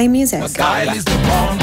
play music. Is the bomb.